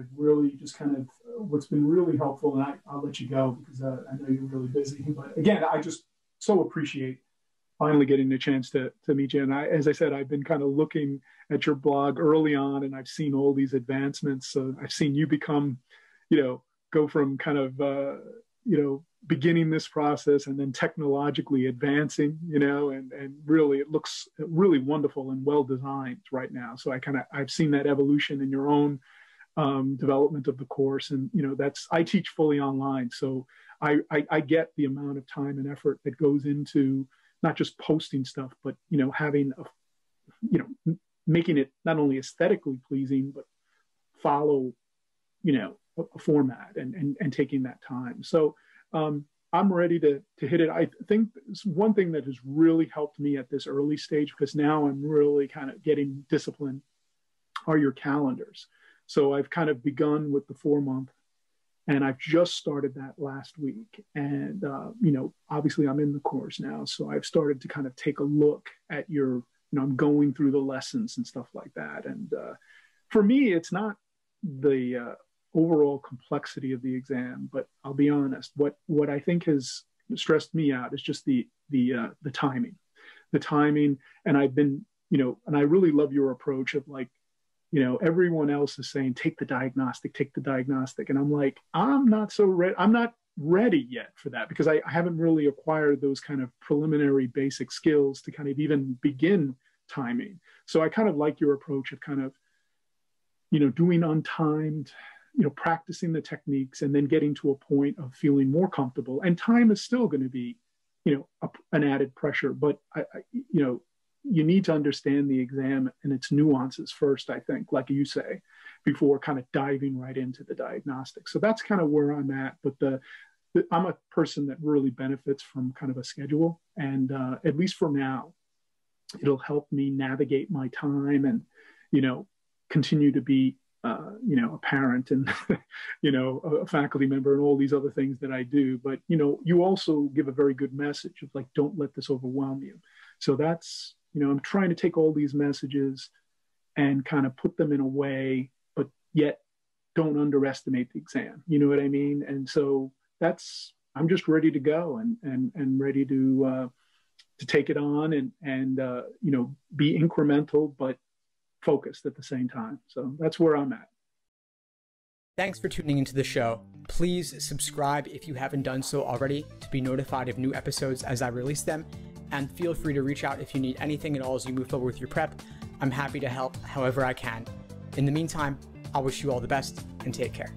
I've really just kind of what's been really helpful, and I, will let you go because uh, I know you're really busy. But again, I just so appreciate finally getting the chance to to meet you. And I, as I said, I've been kind of looking at your blog early on, and I've seen all these advancements. So I've seen you become, you know, go from kind of uh, you know beginning this process and then technologically advancing you know and and really it looks really wonderful and well designed right now so i kind of i've seen that evolution in your own um, development of the course and you know that's i teach fully online so I, I i get the amount of time and effort that goes into not just posting stuff but you know having a you know making it not only aesthetically pleasing but follow you know a, a format and, and and taking that time so um, I'm ready to to hit it. I think one thing that has really helped me at this early stage because now I'm really kind of getting disciplined are your calendars. So I've kind of begun with the four month, and I've just started that last week. And uh, you know, obviously I'm in the course now, so I've started to kind of take a look at your. You know, I'm going through the lessons and stuff like that. And uh, for me, it's not the uh, overall complexity of the exam. But I'll be honest, what what I think has stressed me out is just the the uh, the timing, the timing. And I've been, you know, and I really love your approach of like, you know, everyone else is saying take the diagnostic, take the diagnostic, and I'm like, I'm not so ready. I'm not ready yet for that because I, I haven't really acquired those kind of preliminary basic skills to kind of even begin timing. So I kind of like your approach of kind of, you know, doing untimed you know practicing the techniques and then getting to a point of feeling more comfortable and time is still going to be you know a, an added pressure but I, I, you know you need to understand the exam and its nuances first i think like you say before kind of diving right into the diagnostic so that's kind of where i'm at but the, the i'm a person that really benefits from kind of a schedule and uh, at least for now it'll help me navigate my time and you know continue to be uh, you know, a parent and, you know, a faculty member and all these other things that I do. But, you know, you also give a very good message of like, don't let this overwhelm you. So that's, you know, I'm trying to take all these messages and kind of put them in a way, but yet don't underestimate the exam. You know what I mean? And so that's, I'm just ready to go and, and, and ready to, uh, to take it on and, and, uh, you know, be incremental, but focused at the same time. So that's where I'm at. Thanks for tuning into the show. Please subscribe if you haven't done so already to be notified of new episodes as I release them. And feel free to reach out if you need anything at all as you move forward with your prep. I'm happy to help however I can. In the meantime, I wish you all the best and take care.